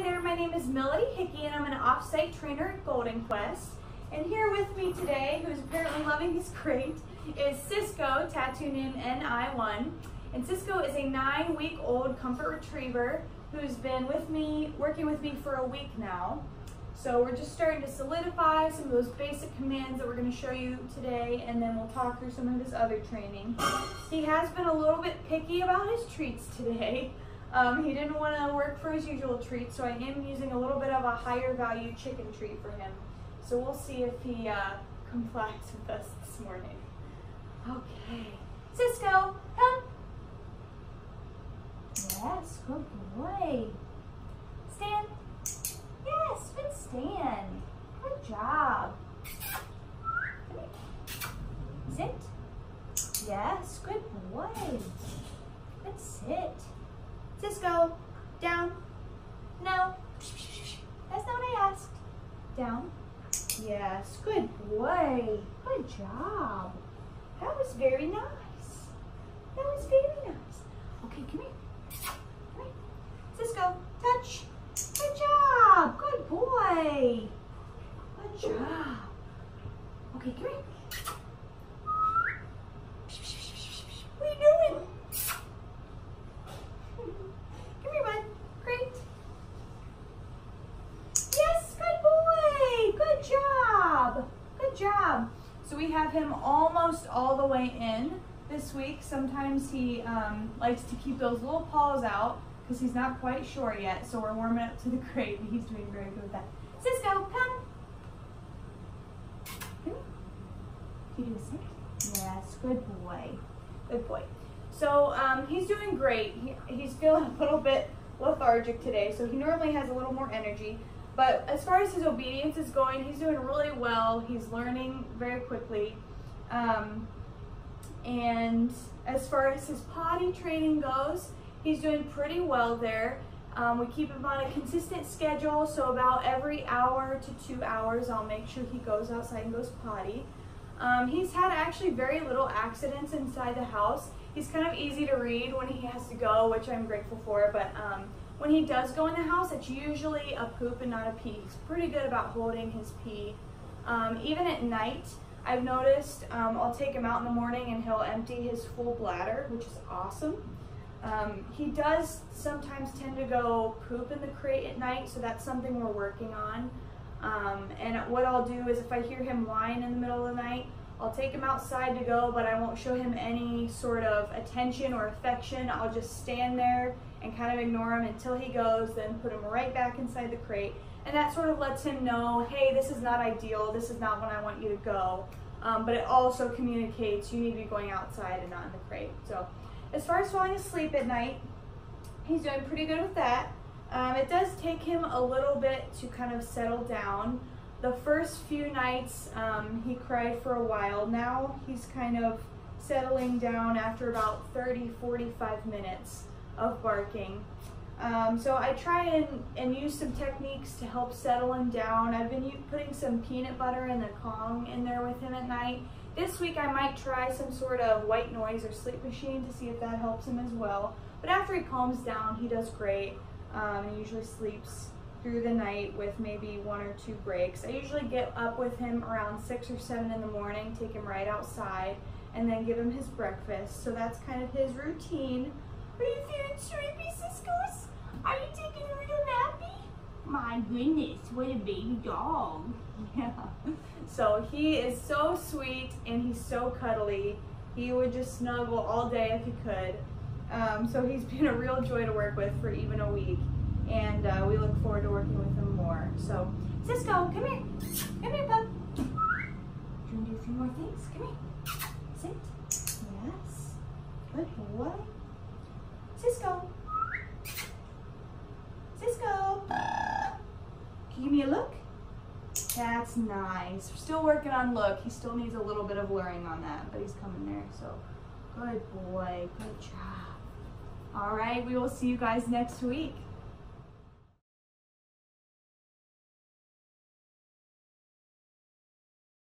Hi there, my name is Melody Hickey and I'm an off-site trainer at Golden Quest. And here with me today, who's apparently loving his crate, is Cisco, tattoo name NI1. And Cisco is a nine-week-old comfort retriever who's been with me, working with me for a week now. So we're just starting to solidify some of those basic commands that we're going to show you today, and then we'll talk through some of his other training. He has been a little bit picky about his treats today. Um, he didn't want to work for his usual treat, so I am using a little bit of a higher value chicken treat for him. So we'll see if he uh, complies with us this morning. Okay. Cisco, come. Yes, good boy. Stand. Yes, good stand. Good job. Sit. Yes, good boy. Good sit. Cisco, down. No. That's not what I asked. Down. Yes, good boy. Good job. That was very nice. That was very nice. Okay, come here. Come here. Cisco, touch. Good job. Good boy. Good job. Okay, come here. What are you doing? Come here, bud. Great. Yes, good boy. Good job. Good job. So we have him almost all the way in this week. Sometimes he um, likes to keep those little paws out because he's not quite sure yet. So we're warming up to the crate, and he's doing very good with that. Cisco, come. Can you do a sit? Yes, good boy. Good boy. So um, he's doing great. He, he's feeling a little bit lethargic today, so he normally has a little more energy. But as far as his obedience is going, he's doing really well. He's learning very quickly. Um, and as far as his potty training goes, he's doing pretty well there. Um, we keep him on a consistent schedule, so about every hour to two hours, I'll make sure he goes outside and goes potty. Um, he's had actually very little accidents inside the house. He's kind of easy to read when he has to go, which I'm grateful for, but um, when he does go in the house, it's usually a poop and not a pee. He's pretty good about holding his pee. Um, even at night, I've noticed um, I'll take him out in the morning and he'll empty his full bladder, which is awesome. Um, he does sometimes tend to go poop in the crate at night, so that's something we're working on. Um, and what I'll do is if I hear him whine in the middle of the night, I'll take him outside to go, but I won't show him any sort of attention or affection. I'll just stand there and kind of ignore him until he goes, then put him right back inside the crate. And that sort of lets him know, hey, this is not ideal. This is not when I want you to go. Um, but it also communicates you need to be going outside and not in the crate. So as far as falling asleep at night, he's doing pretty good with that. Um, it does take him a little bit to kind of settle down. The first few nights, um, he cried for a while. Now he's kind of settling down after about 30, 45 minutes of barking. Um, so I try and, and use some techniques to help settle him down. I've been putting some peanut butter in the Kong in there with him at night. This week I might try some sort of white noise or sleep machine to see if that helps him as well. But after he calms down, he does great. Um, he usually sleeps through the night with maybe one or two breaks. I usually get up with him around six or seven in the morning, take him right outside, and then give him his breakfast. So that's kind of his routine. Are you feeling sleepy, Cisco's? Are you taking a little nappy? My goodness, what a baby dog. Yeah. So he is so sweet and he's so cuddly. He would just snuggle all day if he could. Um, so he's been a real joy to work with for even a week. And uh, we look forward to working with him more. So, Cisco, come here. Come here, bub. Do you want to do a few more things? Come here. Sit. Yes. Good boy. Cisco. Cisco. Can you give me a look? That's nice. We're still working on look. He still needs a little bit of luring on that, but he's coming there. So, good boy. Good job. All right, we will see you guys next week.